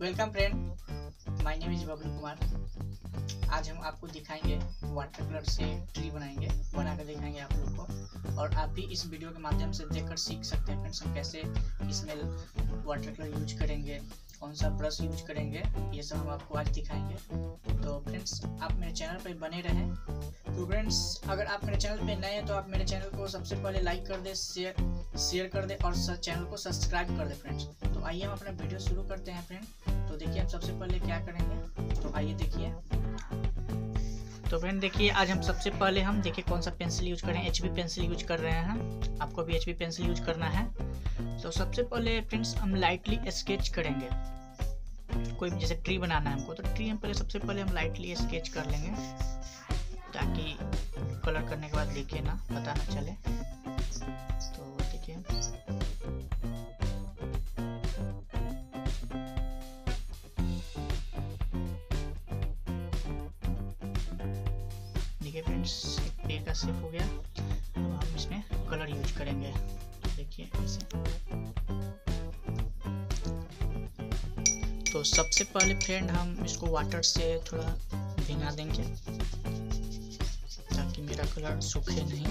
Welcome friend my name is Bablu Kumar आज हम आपको दिखाएँगे वाटर कलर से ट्री बनाएँगे बना कर दिखाएँगे आप लोग को। और आप भी इस वीडियो के माध्यम से देखकर सीख सकते हैं फ्रेंड्स हम कैसे इसमें वाटर कलर यूज़ करेंगे, कौन सा ब्रश यूज़ करेंगे, ये सब हम आपको आज दिखाएँगे। तो फ्रेंड्स आप मेरे चैनल पर बने रहें। तो फ्रेंड्स अगर आप मेरे चैनल पर नए हैं तो आप मेरे चैनल को सबसे पहले लाइक कर दे शेयर शेयर कर दे और चैनल को सब्सक्राइब कर दे फ्रेंड्स तो आइए हम अपना वीडियो शुरू करते हैं फ्रेंड तो देखिए हम सबसे पहले क्या करेंगे? तो आइए देखिए। तो फ्रेंड देखिए, आज हम सबसे पहले हम देखिए कौन सा पेंसिल यूज़ करें एच पेंसिल यूज़ कर रहे हैं। आपको भी एचबी पेंसिल यूज़ करना है। तो सबसे पहले फ्रेंड्स हम लाइटली स्केच करेंगे। कोई जैसे ट्री बनाना है हमको तो ट्री हम पहले सबसे पहले हम लाइटली स्केच कर लेंगे, ताकि कलर करने के बाद लिखे ना, पता ना चले। तो देखिए फ्रेंड्स पेड़ का सेप हो गया। अब हम इसमें कलर यूज़ करेंगे। देखिए ऐसे। तो सबसे पहले फ्रेंड हम इसको वाटर से थोड़ा भिंगा देंगे, ताकि मेरा कलर सूखे नहीं।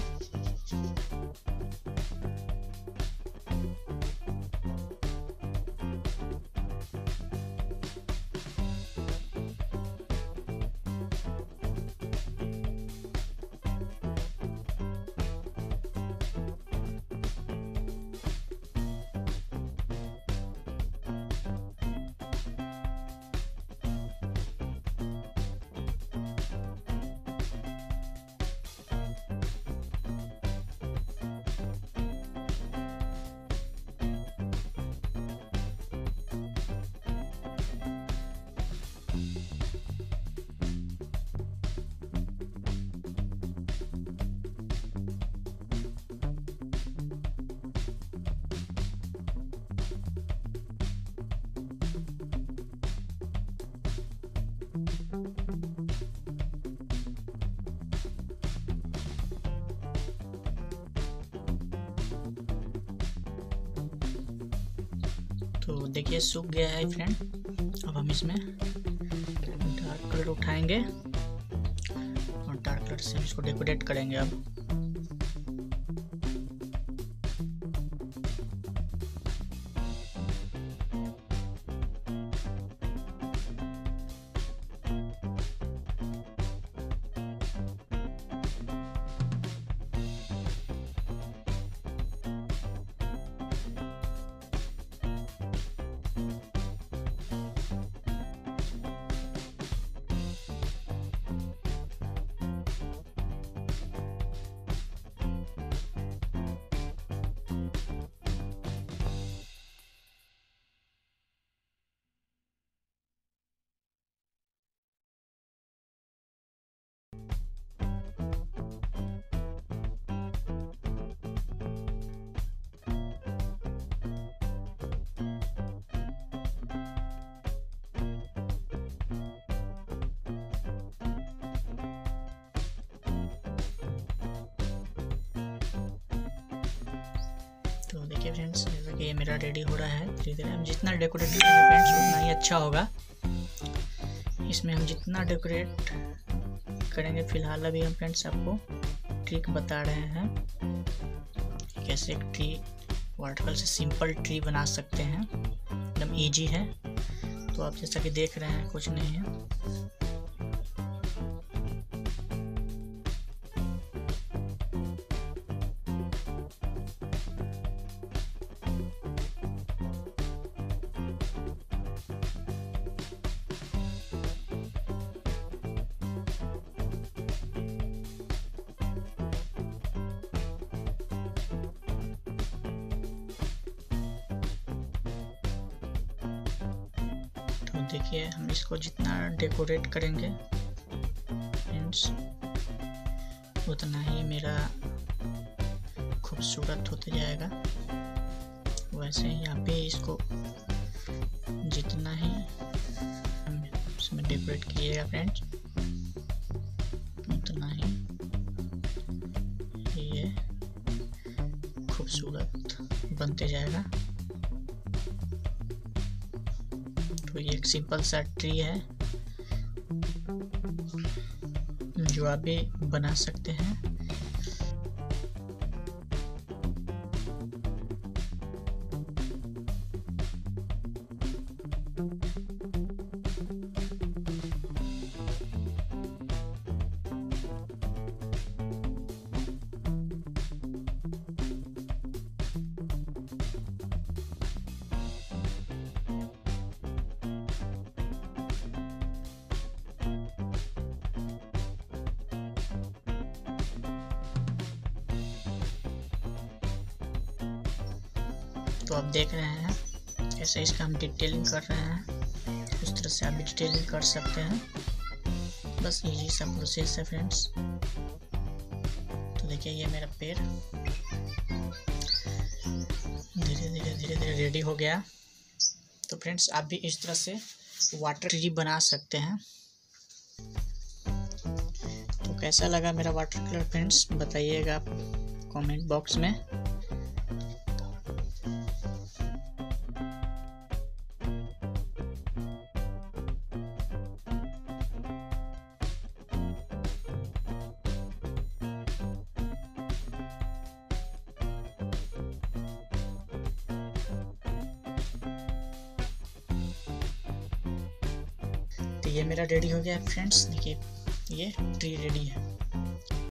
देखिए, सूख गया है फ्रेंड अब हम इसमें डार्क कलर उठाएँगे और डार्क कलर से इसको डेकोरेट करेंगे अब। देखिए फ्रेंड्स जैसा कि ये मेरा रेडी हो रहा है धीरे धीरे हम जितना डेकोरेट करेंगे फ्रेंड्स उतना ही अच्छा होगा। इसमें हम जितना डेकोरेट करेंगे, फ़िलहाल अभी हम फ्रेंड्स आपको ट्रिक बता रहे हैं, कैसे एक ट्री वाटरकल से सिंपल ट्री बना सकते हैं। एकदम ईजी है। तो आप जैसा कि देख रहे हैं, कुछ नहीं है। देखिए, हम इसको जितना डेकोरेट करेंगे फ्रेंड्स उतना ही मेरा खूबसूरत होते जाएगा। वैसे यहाँ पे इसको जितना ही इसमें डेकोरेट कीजिएगा फ्रेंड्स उतना ही ये खूबसूरत बनते जाएगा। तो ये एक सिंपल सा ट्री है जो आप भी बना सकते हैं। तो आप देख रहे हैं ऐसे इसका हम डिटेलिंग कर रहे हैं उस तरह से आप डिटेलिंग कर सकते हैं। बस यही सा प्रोसेस है फ्रेंड्स तो देखिए, ये मेरा पेड़ धीरे धीरे धीरे धीरे रेडी हो गया। तो फ्रेंड्स आप भी इस तरह से वाटर ट्री बना सकते हैं। तो कैसा लगा मेरा वाटर कलर फ्रेंड्स बताइएगा आप कमेंट बॉक्स में। ये मेरा रेडी हो गया फ्रेंड्स देखिए ये ट्री रेडी है।